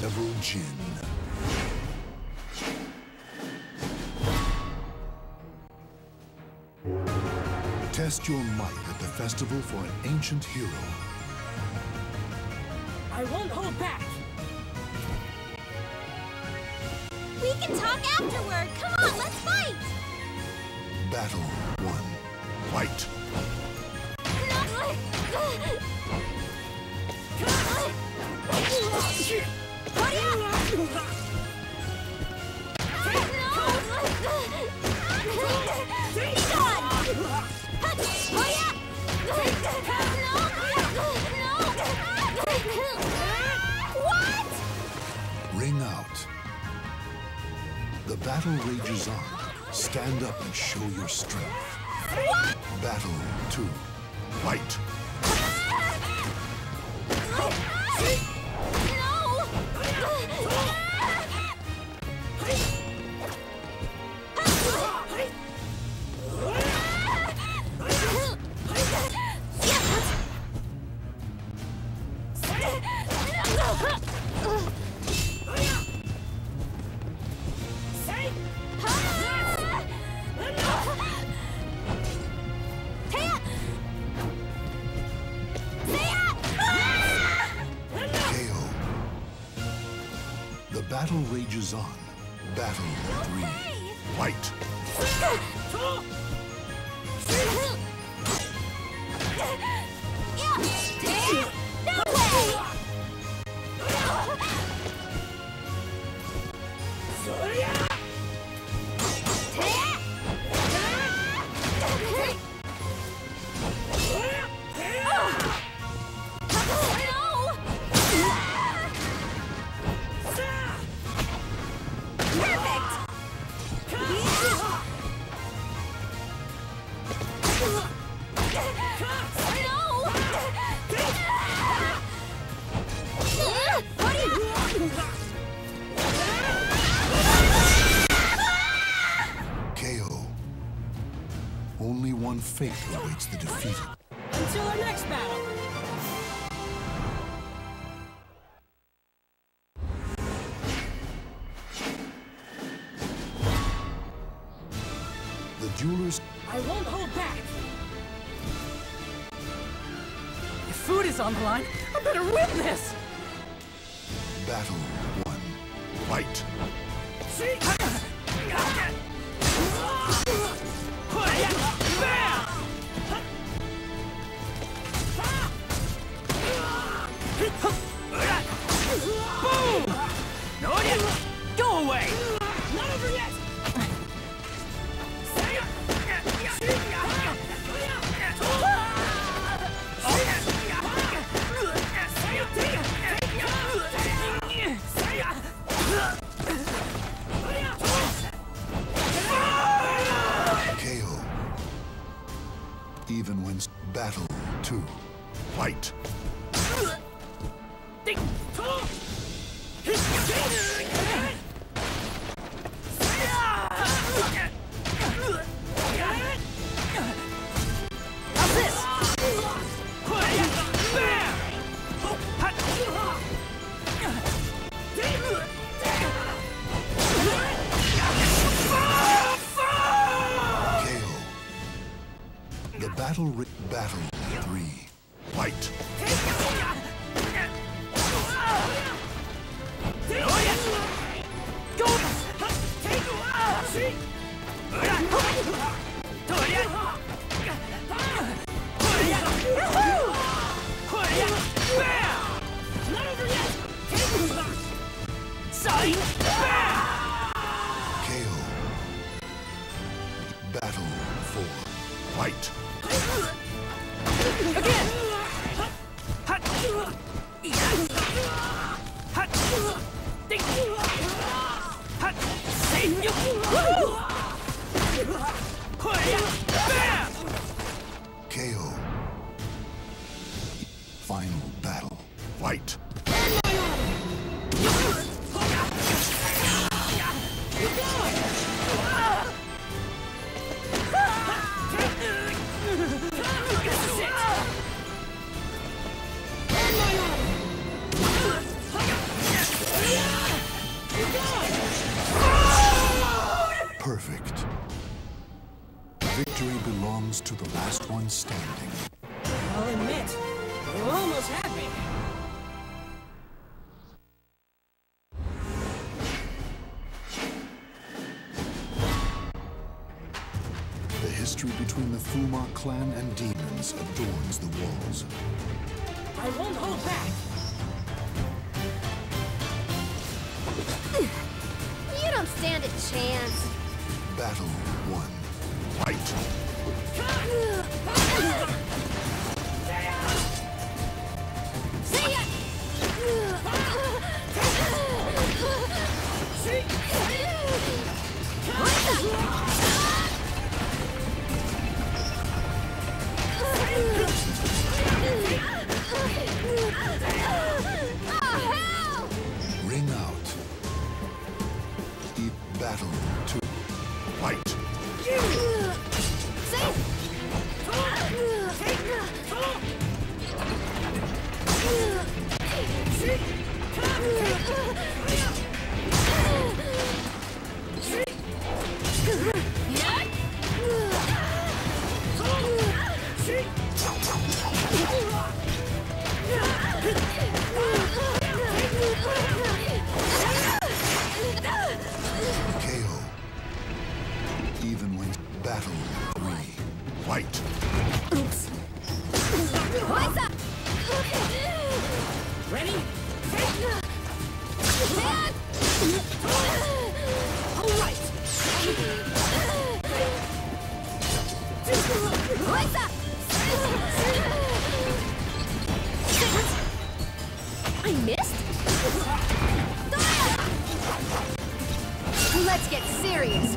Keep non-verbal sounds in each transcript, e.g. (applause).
Devil Jin. Test your might at the festival for an ancient hero. I won't hold back. We can talk afterward. Come on, let's fight. Battle 1. Fight! Ring out. The battle rages on. Stand up and show your strength. Battle 2. Fight! Rages on. Battle 3. Fight! Fate awaits the defeated. Until our next battle. The duelers I won't hold back. If food is on the line, I better win this. battle 1. Fight! Go (laughs) Even when s- battle 2. Fight! Battle ri- battle 3. Fight! final battle. Fight! Perfect. Victory belongs to the last one standing. I'll admit, you almost had me. The history between the Fuma clan and demons adorns the walls. I won't hold back! You don't stand a chance. Battle one. Fight! Huh? I missed? Let's get serious.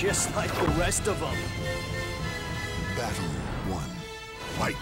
just like the rest of them. Battle one. Fight.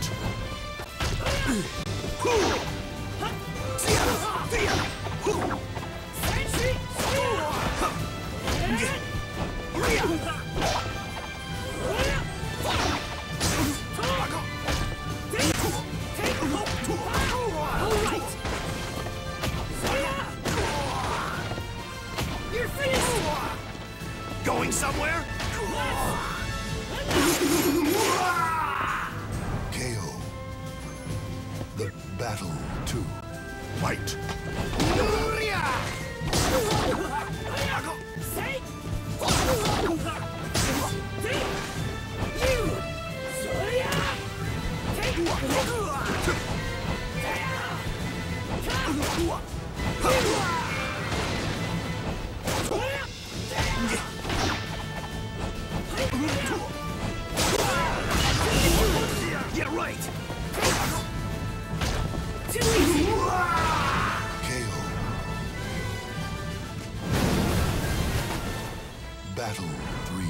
Battle 3.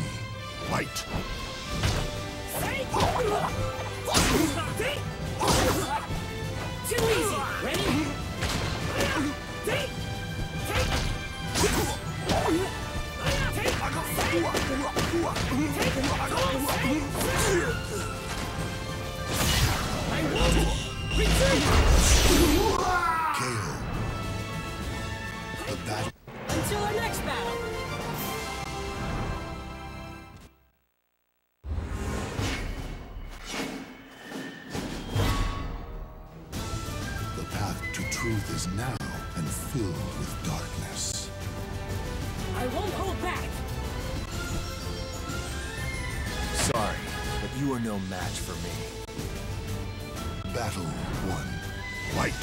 Fight. Too easy! Ready? Take! Take! I won't! Retreat! KO. You are no match for me. Battle 1. Fight.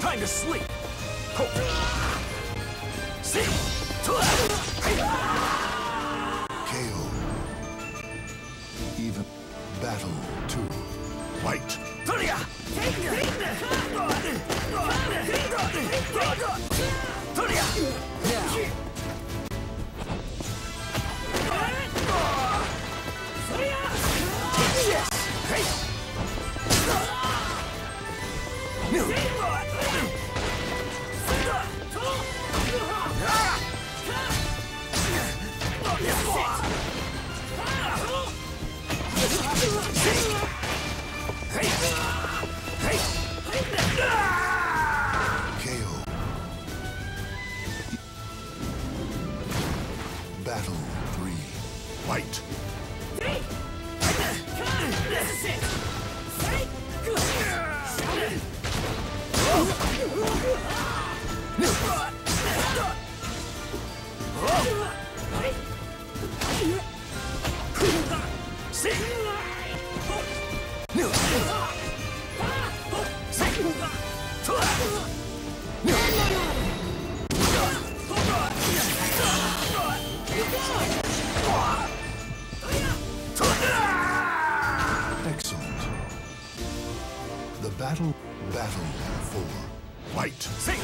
Time to sleep! Ho. Battle 3. Fight. Battle. Battle 4. Fight. See?